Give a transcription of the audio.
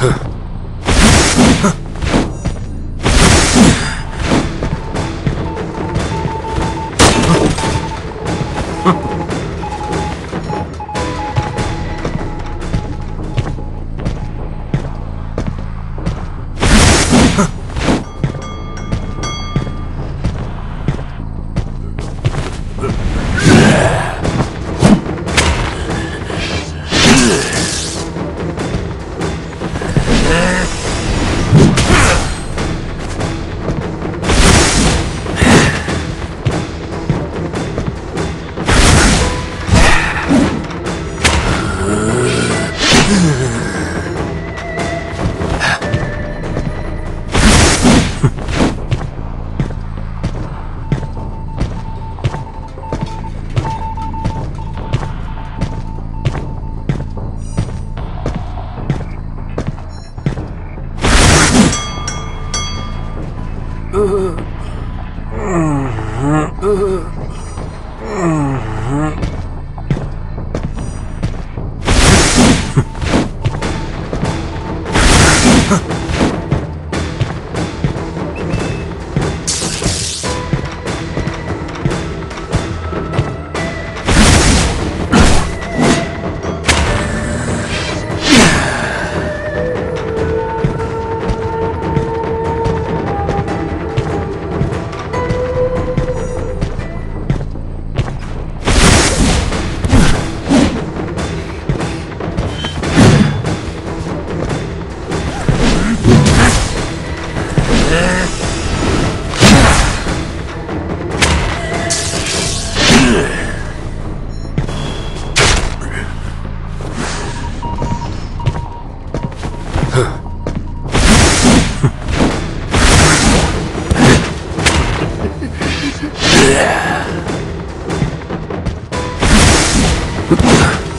huh. 음.